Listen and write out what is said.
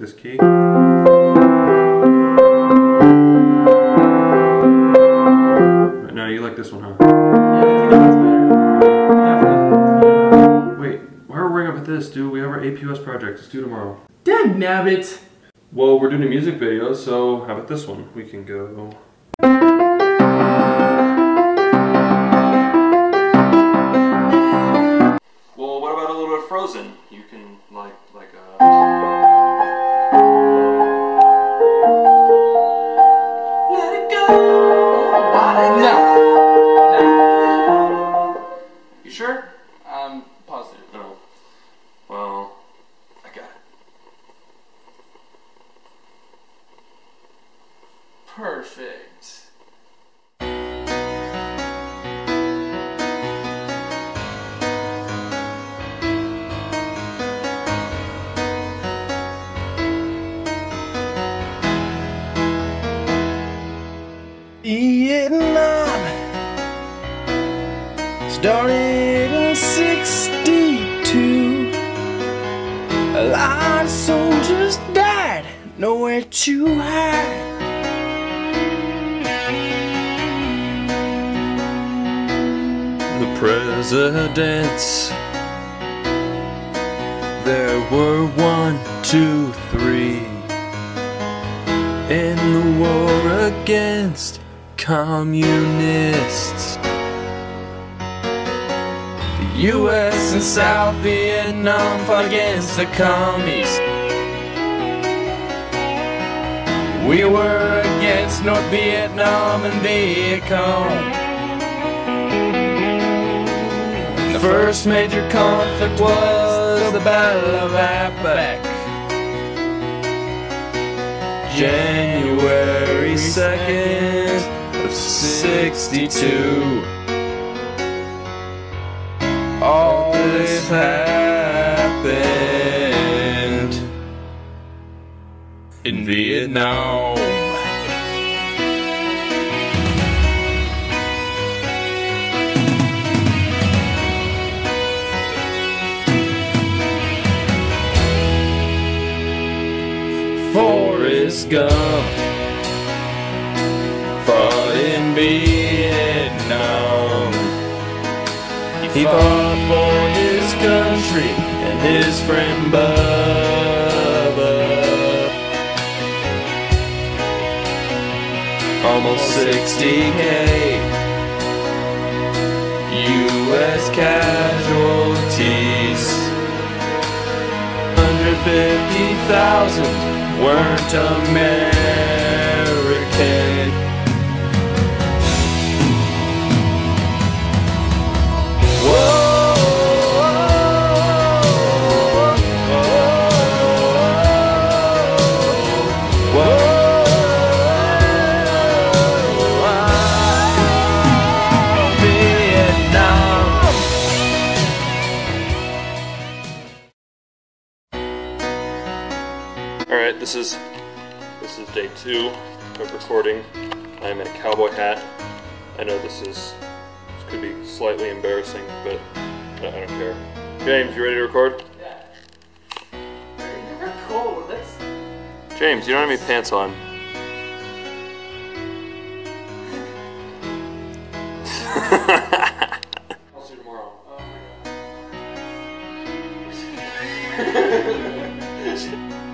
this key. Right now you like this one, huh? Yeah, I think that one's better. Definitely. Wait, why are we worrying about this, dude? We have our APUS project. It's due tomorrow. Dag nabbit. Well, we're doing a music video, so how about this one? We can go. Well, what about a little bit of Frozen? You can You sure? I'm positive. No. Well, I got it. Perfect. Vietnam started soldiers died, nowhere to hide. The presidents, there were one, two, three in the war against communists. The US and South Vietnam fought against the commies. We were against North Vietnam and Viet Cong. The first major conflict was the Battle of Appomattox. January 2nd of 62. All this happened in Vietnam. Forrest Gump fought in Vietnam. He fought for his country and his friend Bubba. Almost 60k U.S. casualties. 150,000 weren't American. All right, this is this is day two of recording. I'm in a cowboy hat. I know this is this could be slightly embarrassing, but I don't care. James, you ready to record? Yeah. Record. That's... James, you don't have any pants on. I'll see you tomorrow. Oh my god.